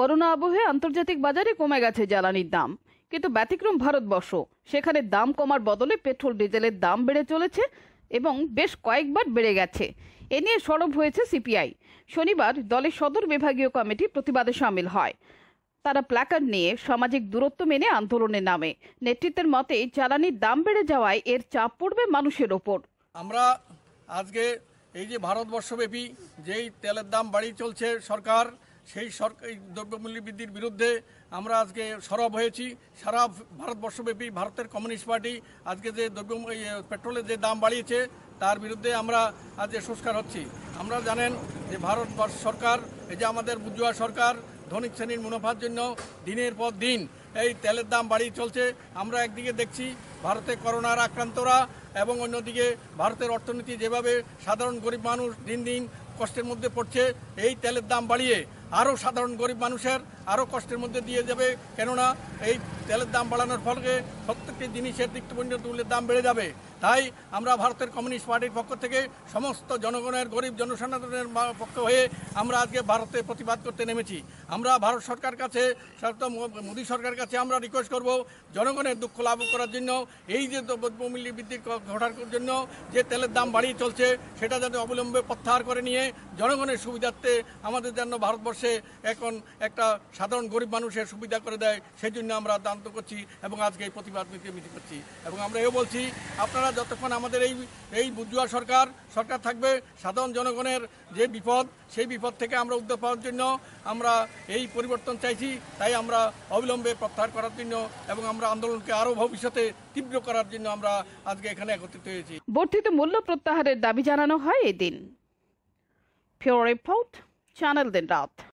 Corona আবহে আন্তর্জাতিক বাজারে কমে গেছে জ্বালানির দাম। কিন্তু ব্যতিক্রম ভারতবর্ষ। সেখানে দাম কমার বদলে পেট্রোল, ডিজেলের দাম বেড়ে চলেছে এবং বেশ কয়েকবার বেড়ে গেছে। এ নিয়ে সরব হয়েছে সিপিআই। শনিবার দলের সদর বিভাগীয় কমিটি প্রতিবাদে সামিল হয়। তারা প্ল্যাকার্ড নিয়ে সামাজিক দূরত্ব মেনে আন্দোলনে নামে। নেতৃত্বের মতে জ্বালানির দাম বেড়ে যাওয়ায় এর চাপ পড়বে মানুষের ওপর। আমরা আজকে এই যে ভারতবর্ষব্যাপী যেই তেলের দাম বাড়িয়ে চলছে সরকার সেই সরকার এই দ্রব্যমূল্য বৃদ্ধির বিরুদ্ধে আমরা আজকে সরব হয়েছি। সারা ভারতবর্ষব্যাপী ভারতের কমিউনিস্ট পার্টি আজকে যে দ্রব্য পেট্রোলের যে দাম বাড়িয়েছে, তার বিরুদ্ধে আমরা আজকে সংস্কার হচ্ছি। আমরা জানেন যে ভারতবর্ষ সরকার, এই যে আমাদের বুজুয়া সরকার ধনিক শ্রেণির মুনাফার জন্য দিনের পর দিন এই তেলের দাম বাড়িয়ে চলছে। আমরা একদিকে দেখছি ভারতে করোনার আক্রান্তরা এবং অন্যদিকে ভারতের অর্থনীতি যেভাবে সাধারণ গরিব মানুষ দিন দিন কষ্টের মধ্যে পড়ছে, এই তেলের দাম বাড়িয়ে আরও সাধারণ গরিব মানুষের আরও কষ্টের মধ্যে দিয়ে যাবে। কেননা এই তেলের দাম বাড়ানোর ফলে প্রত্যেকটি জিনিসের নিত্যপণ্য তুলের দাম বেড়ে যাবে। তাই আমরা ভারতের কমিউনিস্ট পার্টির পক্ষ থেকে সমস্ত জনগণের, গরিব জনসাধারণের পক্ষ হয়ে আমরা আজকে ভারতে প্রতিবাদ করতে নেমেছি। আমরা ভারত সরকার কাছে মোদী সরকার কাছে আমরা রিকোয়েস্ট করব জনগণের দুঃখ লাভ করার জন্য, এই যে দ্রব্যমূল্য বৃদ্ধি ঘটার জন্য যে তেলের দাম বাড়িয়ে চলছে, সেটা যাতে অবিলম্বে প্রত্যাহার করে নিয়ে জনগণের সুবিধার্থে আমাদের জন্য ভারতবর্ষে এখন একটা সাধারণ গরিব মানুষের সুবিধা করে দেয়, সেই জন্য আমরা দান্ত করছি এবং আজকে এই প্রতিবাদ মিটিং করছি। এবং আমরা এও বলছি, আপনারা যতক্ষণ আমাদের এই এই বুজুয়া সরকার সরকার থাকবে, সাধারণ জনগণের যে বিপদ, সেই বিপদ থেকে আমরা উদ্ধার পাওয়ার জন্য আমরা এই পরিবর্তন চাইছি। তাই আমরা অবিলম্বে প্রত্যাহার করার জন্য এবং আমরা আন্দোলনকে আরও ভবিষ্যতে তীব্র করার জন্য আমরা আজকে এখানে একত্রিত হয়েছি। বর্ধিত মূল্য প্রত্যাহারের দাবি জানানো হয় এদিন। ফিওর রিপোর্ট, চ্যানেল দিন রাত।